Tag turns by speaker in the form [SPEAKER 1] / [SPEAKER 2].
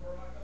[SPEAKER 1] we're not going to